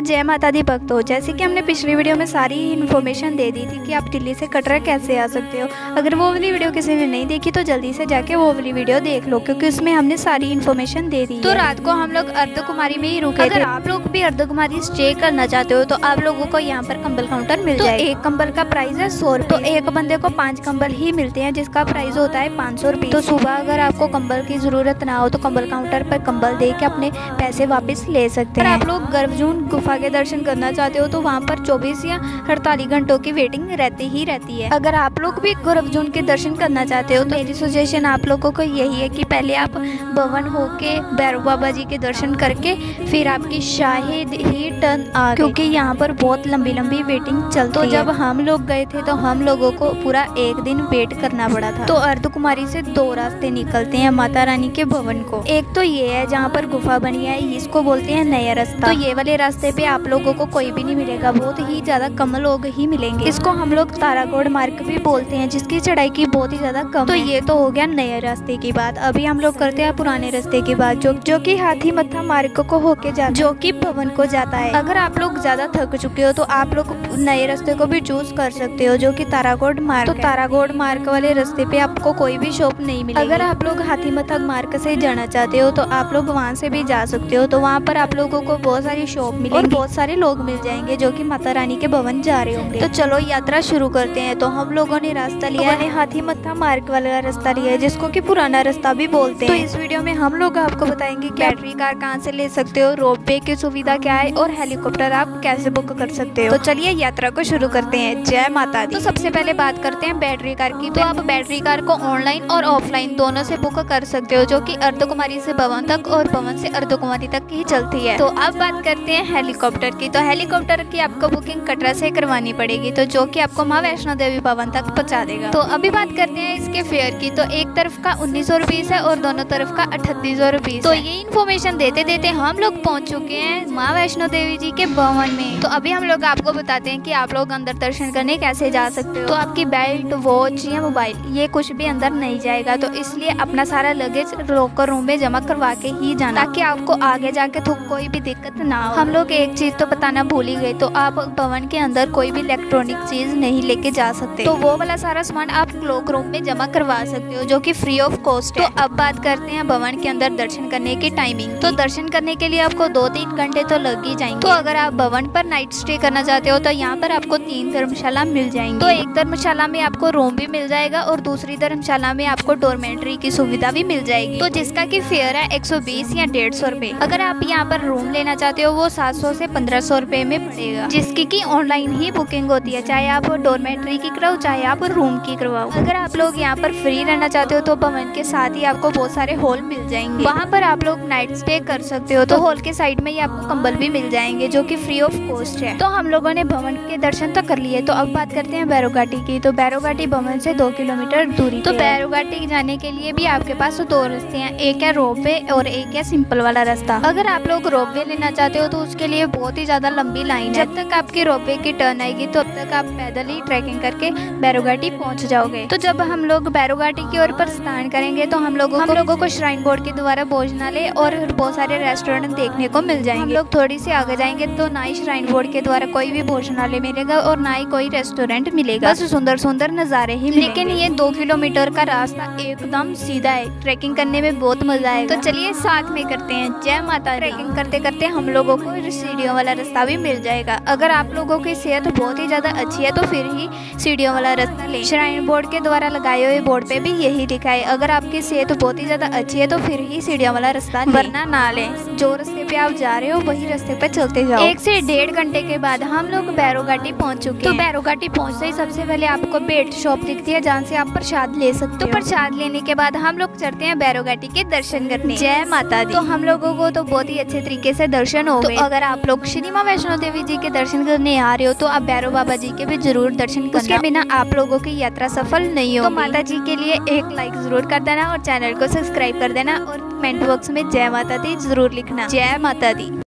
तो जय माता दी भक्तों जैसे कि हमने पिछली वीडियो में सारी इन्फॉर्मेशन दे दी थी कि आप दिल्ली से कटरा कैसे आ सकते हो। अगर वो वाली वीडियो किसी ने नहीं देखी तो जल्दी से जाके वो वाली वीडियो देख लो क्योंकि उसमें हमने सारी इन्फॉर्मेशन दे दी तो रात को हम लोग अर्ध कुमारी में ही रुके अगर आप लोग भी अर्ध कुमारी स्टे करना चाहते हो तो आप लोगों को यहाँ पर कंबल काउंटर मिल तो जाए एक कंबल का प्राइस है सौ तो एक बंदे को पाँच कंबल ही मिलते हैं जिसका प्राइस होता है पाँच सौ तो सुबह अगर आपको कंबल की ज़रूरत ना हो तो कंबल काउंटर पर कंबल दे के अपने पैसे वापस ले सकते हैं आप लोग गर्भजून गुफा के दर्शन करना चाहते हो तो वहाँ पर 24 या अड़तालीस घंटों की वेटिंग रहती ही रहती है। अगर आप लोग भी गर्भजून के दर्शन करना चाहते हो तो मेरी सजेशन आप लोगों को यही है कि पहले आप भवन होके भैरव बाबा जी के दर्शन करके फिर आपकी शाहिद ही टर्न आ क्योंकि यहाँ पर बहुत लंबी लंबी वेटिंग चलती तो जब हम लोग गए थे तो हम लोगों को पूरा एक दिन वेट करना पड़ा था। तो अर्ध कुमारी से दो रास्ते निकलते हैं माता रानी के भवन को। एक तो ये है जहाँ पर गुफा बनी है इसको बोलते हैं नया रास्ता। तो ये वाले रास्ते पे आप लोगों को कोई भी नहीं मिलेगा। बहुत ही ज़्यादा कम लोग ही मिलेंगे। इसको हम लोग तारागोड़ मार्ग भी बोलते हैं जिसकी चढ़ाई की बहुत ही ज़्यादा कम तो ये तो हो गया नए रास्ते की बात। अभी हम लोग करते हैं पुराने रास्ते की बात जो जो की हाथी मत्था मार्ग को होके जाता जो की भवन को जाता है। अगर आप लोग ज़्यादा थक चुके हो तो आप लोग नए रास्ते को भी चूज़ कर सकते हो जो की तारागोड़ मार्ग तो तारागोड़ मार्ग वाले रास्ते पे आपको कोई भी शॉप नहीं मिलेगी। अगर आप लोग हाथी मत्था मार्ग से जाना चाहते हो तो आप लोग वहाँ से भी जा सकते हो। तो वहाँ पर आप लोगों को बहुत सारी शॉप मिलेगी। और बहुत सारे लोग मिल जाएँगे जो कि माता रानी के भवन जा रहे होंगे। तो चलो यात्रा शुरू करते हैं। तो हम लोगों ने रास्ता लिया है। हाथी मत्था मार्ग वाला रास्ता लिया है जिसको की पुराना रास्ता भी बोलते हैं। तो इस वीडियो में हम लोग आपको बताएँगे की बैटरी कार कहाँ से ले सकते हो रोप वे की सुविधा क्या है और हेलीकॉप्टर आप कैसे बुक कर सकते हो। तो चलिए यात्रा को शुरू करते हैं। जय माता दी। तो सबसे पहले बात करते हैं बैटरी कार की। तो आप बैटरी कार को ऑनलाइन और ऑफलाइन दोनों से बुक कर सकते हो जो कि अर्धकुमारी से भवन तक और भवन से अर्धकुमारी तक ही चलती है। तो अब बात करते हैं हेलीकॉप्टर की तो हेलीकॉप्टर की आपको बुकिंग कटरा से करवानी पड़ेगी तो जो कि आपको माँ वैष्णो देवी भवन तक पहुँचा देगा। तो अभी बात करते हैं इसके फेयर की तो एक तरफ़ का उन्नीस सौ है और दोनों तरफ़ का अठतीस सौ तो ये इन्फॉर्मेशन देते देते हम लोग पहुँच चुके हैं माँ वैष्णो देवी जी के भवन में। तो अभी हम लोग आपको बताते हैं की आप लोग अंदर दर्शन करने कैसे जा सकते हो। तो आपकी बेल्ट वॉच या मोबाइल ये कुछ भी अंदर नहीं जाएगा तो इसलिए अपना सारा लगेज रोकर रूम में जमा करवा के ही जाना ताकि आपको आगे जाके तो कोई भी दिक्कत ना हो। हम लोग एक चीज़ तो बताना भूल ही गए तो आप भवन के अंदर कोई भी इलेक्ट्रॉनिक चीज़ नहीं लेके जा सकते। तो वो वाला सारा सामान आप क्लोक रूम में जमा करवा सकते हो, जो कि फ्री ऑफ़ कॉस्ट तो अब बात करते हैं भवन के अंदर दर्शन करने की टाइमिंग तो दर्शन करने के लिए आपको दो तीन घंटे तो लग ही जाएँगे। तो अगर आप भवन पर नाइट स्टे करना चाहते हो तो यहाँ पर आपको तीन धर्मशाला मिल जाएँगे। तो एक धर्मशाला में आपको रूम भी मिल जाएगा और दूसरी धर्मशाला में आपको डोरमेट्री की सुविधा भी मिल जाएगी। तो जिसका की फेयर है एक सौ बीस या डेढ़ सौ अगर आप यहाँ पर रूम लेना चाहते हो, वो सात सौ से पंद्रह सौ रूपए में पड़ेगा। जिसकी की ऑनलाइन ही बुकिंग होती है चाहे आप डोरमेट्री की कराओ चाहे आप रूम की करवाओ। अगर आप लोग यहाँ पर फ्री रहना चाहते हो तो भवन के साथ ही आपको बहुत सारे हॉल मिल जाएँगे। वहाँ पर आप लोग नाइट स्टे कर सकते हो तो हॉल के साइड में ही आपको कंबल भी मिल जाएँगे जो की फ्री ऑफ़ कॉस्ट है। तो हम लोगों ने भवन के दर्शन तो कर लिए तो अब बात करते हैं बैरोघाटी की। तो बैरोघाटी भवन से दो किलोमीटर दूरी तो बैरोघाटी जाने के लिए भी आपके पास दो रास्ते हैं एक है रोप वे और एक है सिंपल वाला रास्ता। अगर आप लोग रोपवे लेना चाहते हो तो उसके लिए बहुत ही ज़्यादा लंबी लाइन है। जब तक आपकी रोपवे की टर्न आएगी तो अब तक आप पैदल ही ट्रैकिंग करके बैरोघाटी पहुँच जाओगे। तो जब हम लोग बैरोघाटी की ओर प्रस्थान करेंगे तो हम लोगों हम लोगों को श्राइन बोर्ड के द्वारा भोजनालय और बहुत सारे रेस्टोरेंट देखने को मिल जाएँगे। लोग थोड़ी सी आगे जाएँगे तो ना ही श्राइन बोर्ड के द्वारा कोई भी भोजनालय मिलेगा और ना ही कोई रेस्टोरेंट मिलेगा। बस सुंदर सुंदर नज़ारे ही लेकिन ये दो किलोमीटर का रास्ता एकदम सीधा है। ट्रैकिंग करने में बहुत मज़ा आएगा। तो चलिए साथ में करते हैं। जय माता ट्रैकिंग करते करते हम लोगों को सीढ़ियों वाला रास्ता भी मिल जाएगा। अगर आप लोगों की सेहत बहुत ही ज़्यादा अच्छी है तो फिर ही सीढ़ियों वाला रास्ता ले। श्राइन बोर्ड के द्वारा लगाए हुए बोर्ड पे भी यही लिखा है अगर आपकी सेहत बहुत ही ज़्यादा अच्छी है तो फिर ही सीढ़ियों वाला रास्ता वरना ना ले। जो रास्ते पे आप जा रहे हो वही रास्ते पे चलते जाओ। एक से डेढ़ घंटे के बाद हम लोग बैरोघाटी पहुँच चुके तो बैरोघाटी पहुँचते ही सबसे पहले आपको बेट शॉप दिखती है जहाँ से आप प्रसाद ले सकते हो। तो प्रसाद लेने के बाद हम लोग चढ़ते हैं बैरोघाटी के दर्शन करने। जय माता दी। तो हम लोगों को तो बहुत ही अच्छे तरीके से दर्शन हो तो अगर आप लोग श्री माँ वैष्णो देवी जी के दर्शन करने आ रहे हो तो आप भैरव बाबा जी के भी ज़रूर दर्शन करना। उसके बिना आप लोगों की यात्रा सफल नहीं हो तो माता जी के लिए एक लाइक ज़रूर कर देना और चैनल को सब्सक्राइब कर देना और कमेंट बॉक्स में जय माता दी ज़रूर लिखना। जय माता दी।